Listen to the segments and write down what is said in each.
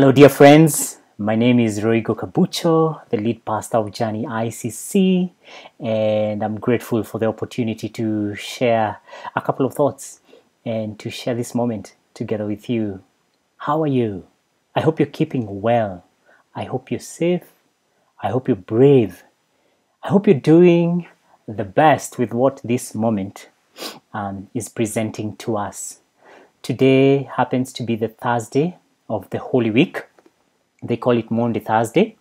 Hello, dear friends. My name is Roigo Kabucho, the lead pastor of Journey ICC, and I'm grateful for the opportunity to share a couple of thoughts and to share this moment together with you. How are you? I hope you're keeping well. I hope you're safe. I hope you're brave. I hope you're doing the best with what this moment um, is presenting to us. Today happens to be the Thursday of the Holy Week. They call it Maundy Thursday.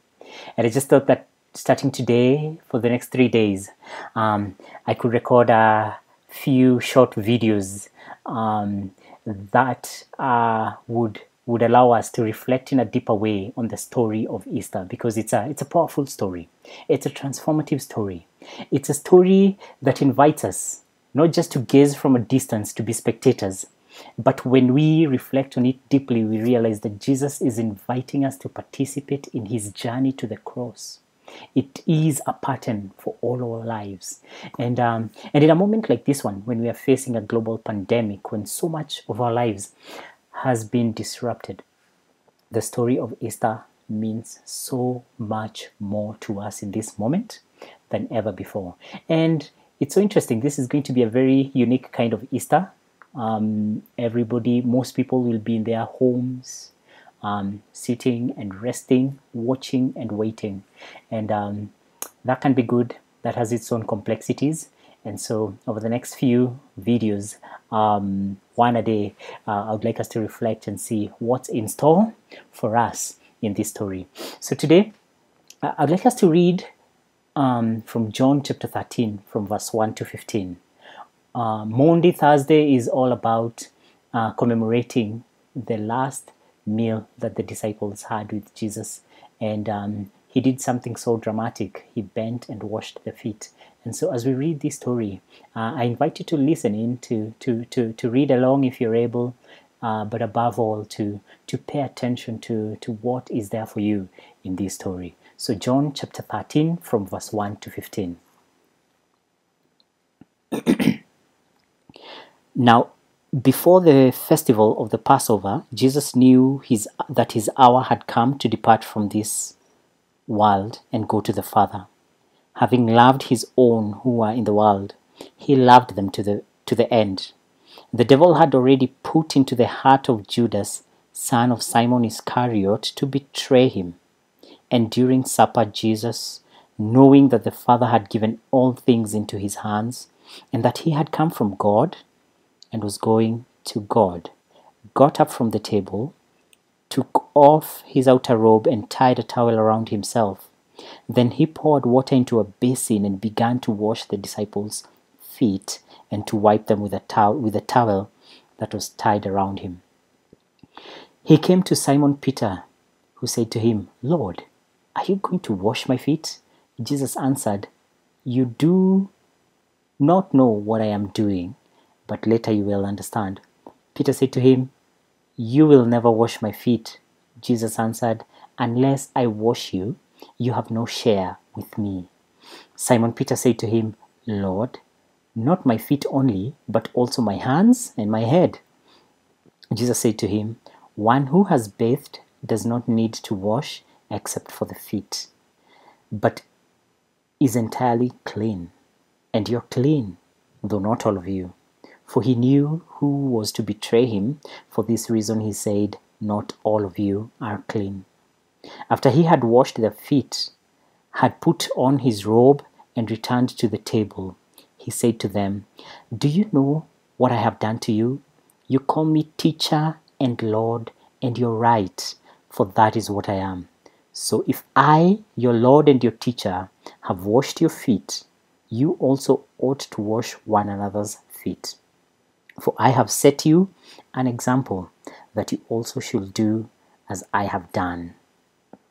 And I just thought that starting today for the next three days, um, I could record a few short videos um, that uh, would would allow us to reflect in a deeper way on the story of Easter because it's a it's a powerful story. It's a transformative story. It's a story that invites us not just to gaze from a distance to be spectators, but when we reflect on it deeply, we realize that Jesus is inviting us to participate in his journey to the cross. It is a pattern for all our lives. And, um, and in a moment like this one, when we are facing a global pandemic, when so much of our lives has been disrupted, the story of Easter means so much more to us in this moment than ever before. And it's so interesting. This is going to be a very unique kind of Easter um, everybody, most people will be in their homes, um, sitting and resting, watching and waiting. And um, that can be good. That has its own complexities. And so, over the next few videos, um, one a day, uh, I would like us to reflect and see what's in store for us in this story. So, today, I'd like us to read um, from John chapter 13, from verse 1 to 15 uh, Maundy Thursday is all about uh, commemorating the last meal that the disciples had with Jesus. And um, he did something so dramatic. He bent and washed the feet. And so, as we read this story, uh, I invite you to listen in, to, to, to, to read along if you're able, uh, but above all, to, to pay attention to, to what is there for you in this story. So, John chapter 13, from verse 1 to 15. Now, before the festival of the Passover, Jesus knew his, that his hour had come to depart from this world and go to the Father. Having loved his own who were in the world, he loved them to the, to the end. The devil had already put into the heart of Judas, son of Simon Iscariot, to betray him. And during supper, Jesus, knowing that the Father had given all things into his hands, and that he had come from God, and was going to God, got up from the table, took off his outer robe and tied a towel around himself. Then he poured water into a basin and began to wash the disciples' feet and to wipe them with a, towel, with a towel that was tied around him. He came to Simon Peter, who said to him, Lord, are you going to wash my feet? Jesus answered, You do not know what I am doing but later you will understand. Peter said to him, You will never wash my feet. Jesus answered, Unless I wash you, you have no share with me. Simon Peter said to him, Lord, not my feet only, but also my hands and my head. Jesus said to him, One who has bathed does not need to wash except for the feet, but is entirely clean. And you're clean, though not all of you for he knew who was to betray him. For this reason he said, Not all of you are clean. After he had washed their feet, had put on his robe, and returned to the table, he said to them, Do you know what I have done to you? You call me teacher and Lord, and you're right, for that is what I am. So if I, your Lord and your teacher, have washed your feet, you also ought to wash one another's feet. For I have set you an example that you also should do as I have done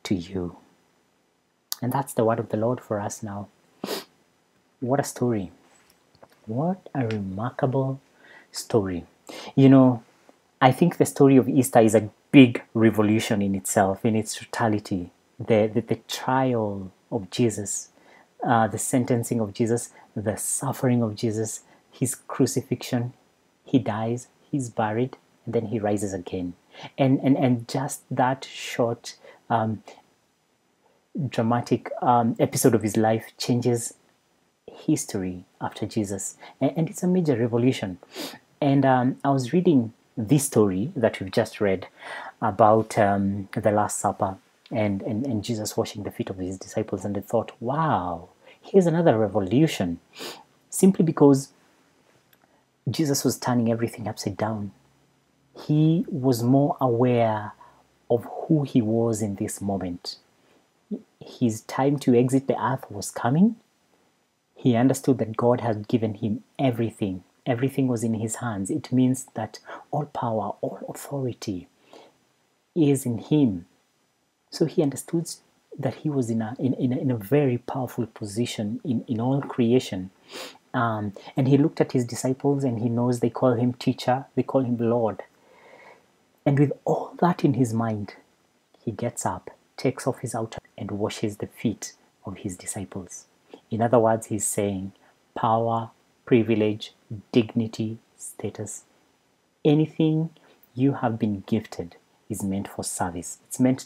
to you. And that's the word of the Lord for us now. What a story. What a remarkable story. You know, I think the story of Easter is a big revolution in itself, in its totality. The, the, the trial of Jesus, uh, the sentencing of Jesus, the suffering of Jesus, his crucifixion, he dies, he's buried, and then he rises again. and and and just that short um, dramatic um, episode of his life changes history after Jesus, and, and it's a major revolution. And um, I was reading this story that we've just read about um, the Last Supper and, and, and Jesus washing the feet of his disciples, and I thought, wow, here's another revolution. Simply because Jesus was turning everything upside down. He was more aware of who he was in this moment. His time to exit the earth was coming. He understood that God had given him everything. Everything was in his hands. It means that all power, all authority is in him. So he understood that he was in a, in, in a, in a very powerful position in, in all creation. Um, and he looked at his disciples and he knows they call him teacher, they call him Lord. And with all that in his mind, he gets up, takes off his outer, and washes the feet of his disciples. In other words, he's saying power, privilege, dignity, status, anything you have been gifted is meant for service. It's meant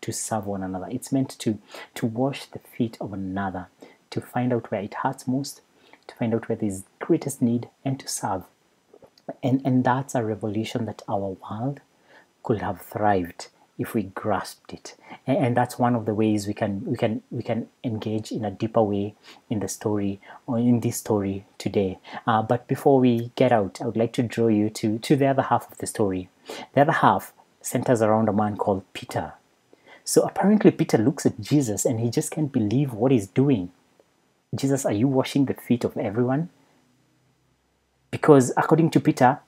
to serve one another. It's meant to, to wash the feet of another, to find out where it hurts most, to find out where there's greatest need, and to serve. And, and that's a revolution that our world could have thrived if we grasped it. And, and, that's one of the ways we can we can we can engage in a deeper way in the story or in this story today. Uh, but before we get out i would like to draw you to to the other half of the story. The other half centers around a man called peter. So apparently peter looks at jesus and he just can't believe what he's doing jesus are you washing the feet of everyone because according to peter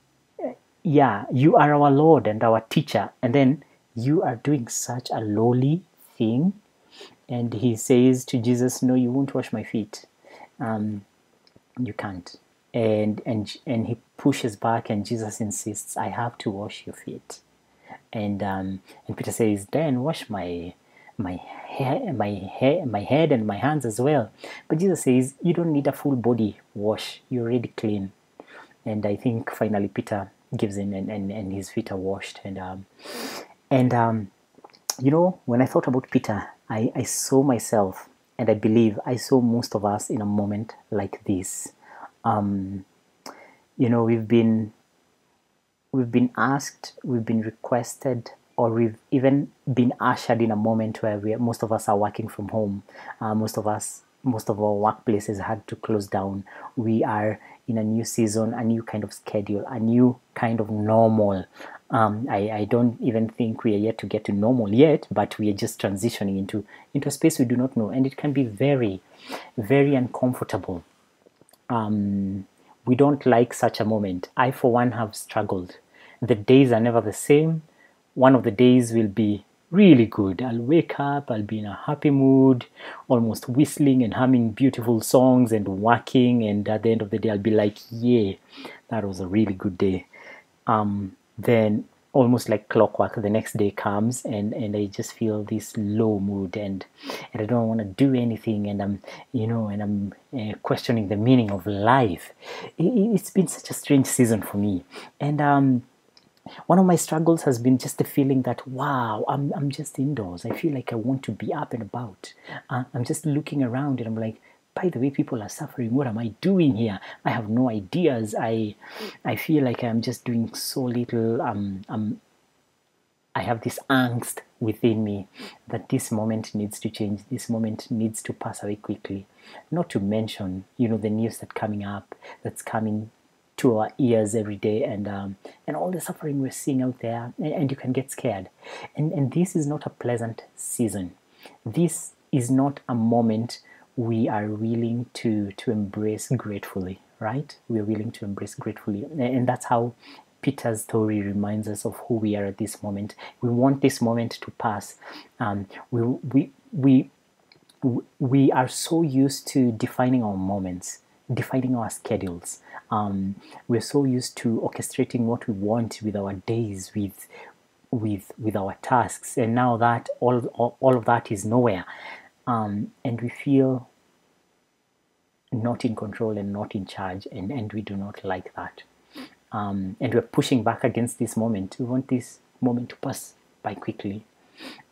yeah you are our lord and our teacher and then you are doing such a lowly thing. And he says to Jesus, No, you won't wash my feet. Um, you can't. And, and, and he pushes back, and Jesus insists, I have to wash your feet. And, um, and Peter says, Then wash my, my hair, my hair, my head and my hands as well. But Jesus says, you don't need a full body wash. You're already clean. And I think finally Peter gives in, and, and, and his feet are washed. And um, and, um, you know, when I thought about Peter, I, I saw myself, and I believe I saw most of us in a moment like this. Um, you know, we've been we've been asked, we've been requested, or we've even been ushered in a moment where we most of us are working from home. Uh, most of us, most of our workplaces had to close down. We are in a new season, a new kind of schedule, a new kind of normal. Um, I, I don't even think we are yet to get to normal yet, but we are just transitioning into into a space we do not know, and it can be very, very uncomfortable. Um, we don't like such a moment. I, for one, have struggled. The days are never the same. One of the days will be really good. I'll wake up, I'll be in a happy mood, almost whistling and humming beautiful songs and working. And at the end of the day, I'll be like, yeah, that was a really good day. Um, then almost like clockwork the next day comes and and i just feel this low mood and and i don't want to do anything and i'm you know and i'm uh, questioning the meaning of life it, has been such a strange season for me and um one of my struggles has been just the feeling that wow i'm, I'm just indoors. I feel like i want to be up and about. Uh, i'm just looking around and i'm like by the way people are suffering. What am i doing here? I have no ideas. I i feel like i'm just doing so little. Um, um i have this angst within me that this moment needs to change. This moment needs to pass away quickly. Not to mention you know the news that's coming up that's coming to our ears every day and um, and all the suffering we're seeing out there and, and you can get scared. And and this is not a pleasant season. This is not a moment we are willing to to embrace gratefully right? We are willing to embrace gratefully. And that's how peter's story reminds us of who we are at this moment. We want this moment to pass. Um, we, we we we are so used to defining our moments defining our schedules um, we're so used to orchestrating what we want with our days with with with our tasks and now that all all, all of that is nowhere um, and we feel not in control and not in charge, and, and we do not like that. Um, and we're pushing back against this moment. We want this moment to pass by quickly.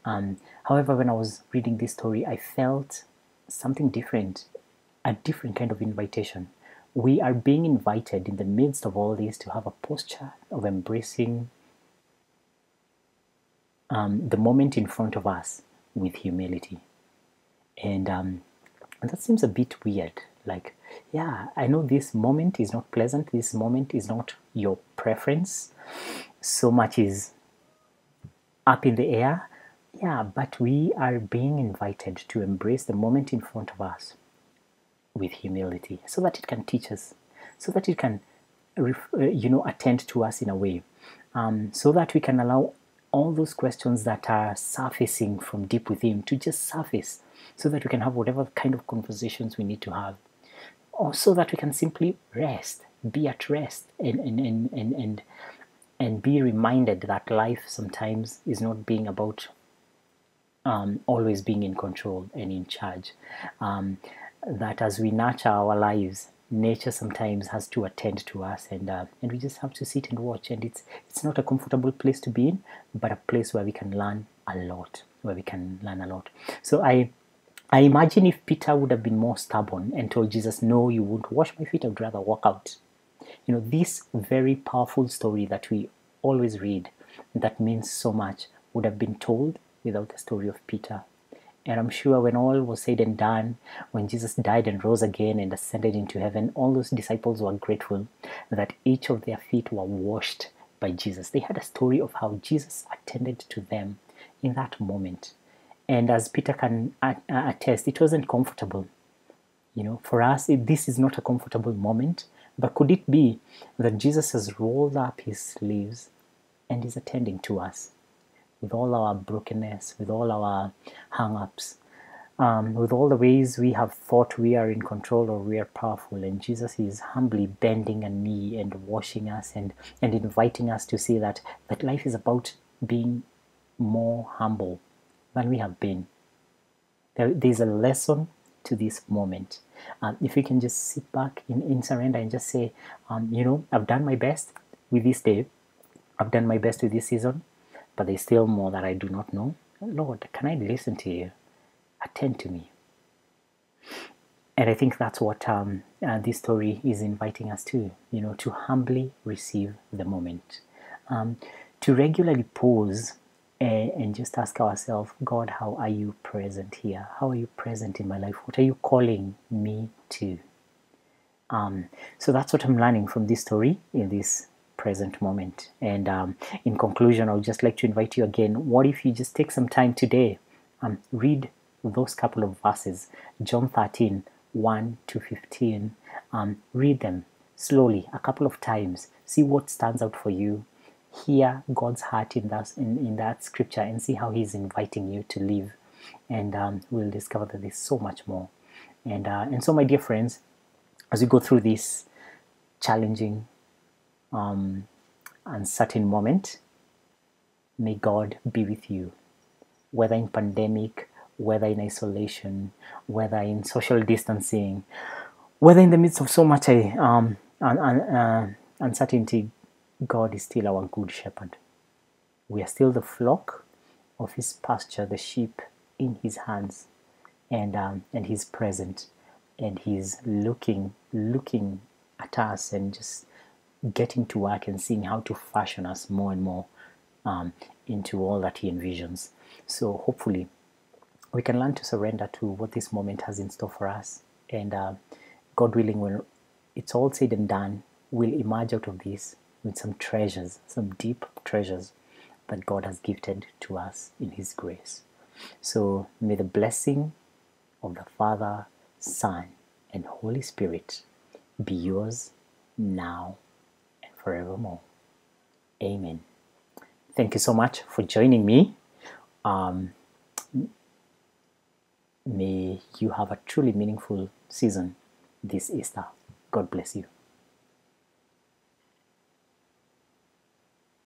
Um, however, when I was reading this story, I felt something different, a different kind of invitation. We are being invited in the midst of all this to have a posture of embracing um, the moment in front of us with humility. And, um, and that seems a bit weird. Like, yeah, I know this moment is not pleasant, this moment is not your preference. So much is up in the air. Yeah, but we are being invited to embrace the moment in front of us with humility so that it can teach us, so that it can, uh, you know, attend to us in a way, um, so that we can allow all those questions that are surfacing from deep within to just surface so that we can have whatever kind of conversations we need to have. Or so that we can simply rest be at rest and and and and, and, and be reminded that life sometimes is not being about um, always being in control and in charge. Um, that as we nurture our lives nature sometimes has to attend to us and uh, and we just have to sit and watch. And it's it's not a comfortable place to be in but a place where we can learn a lot where we can learn a lot. So i i imagine if peter would have been more stubborn and told jesus no you won't wash my feet i would rather walk out. You know this very powerful story that we always read that means so much would have been told without the story of peter and I'm sure when all was said and done, when Jesus died and rose again and ascended into heaven, all those disciples were grateful that each of their feet were washed by Jesus. They had a story of how Jesus attended to them in that moment. And as Peter can attest, it wasn't comfortable. You know, for us, this is not a comfortable moment. But could it be that Jesus has rolled up his sleeves and is attending to us? With all our brokenness, with all our hang ups, um, with all the ways we have thought we are in control or we are powerful. And Jesus is humbly bending a knee and washing us and, and inviting us to see that, that life is about being more humble than we have been. There, there's a lesson to this moment. Um, if we can just sit back in, in surrender and just say, um, you know, I've done my best with this day, I've done my best with this season, but there's still more that I do not know. Lord, can I listen to you? Attend to me. And I think that's what um, uh, this story is inviting us to, you know, to humbly receive the moment, um, to regularly pause and, and just ask ourselves, God, how are you present here? How are you present in my life? What are you calling me to? Um, so that's what I'm learning from this story in this present moment. And um, in conclusion, I would just like to invite you again. What if you just take some time today, um, read those couple of verses, John 13, 1 to 15. Um, read them slowly a couple of times. See what stands out for you. Hear God's heart in that in, in that scripture and see how He's inviting you to live. And um, we'll discover that there's so much more. And uh, and so, my dear friends, as we go through this challenging um, uncertain moment, may God be with you, whether in pandemic, whether in isolation, whether in social distancing, whether in the midst of so much uh, um, un- un- uh, uncertainty, God is still our good shepherd. We are still the flock of his pasture, the sheep in his hands, and um, and he's present, and he's looking looking at us and just getting to work and seeing how to fashion us more and more um, into all that He envisions. So hopefully, we can learn to surrender to what this moment has in store for us. And uh, God willing, when it's all said and done, we'll emerge out of this with some treasures, some deep treasures that God has gifted to us in His grace. So may the blessing of the Father, Son, and Holy Spirit be yours now forevermore. Amen. Thank you so much for joining me. Um, may you have a truly meaningful season this Easter. God bless you.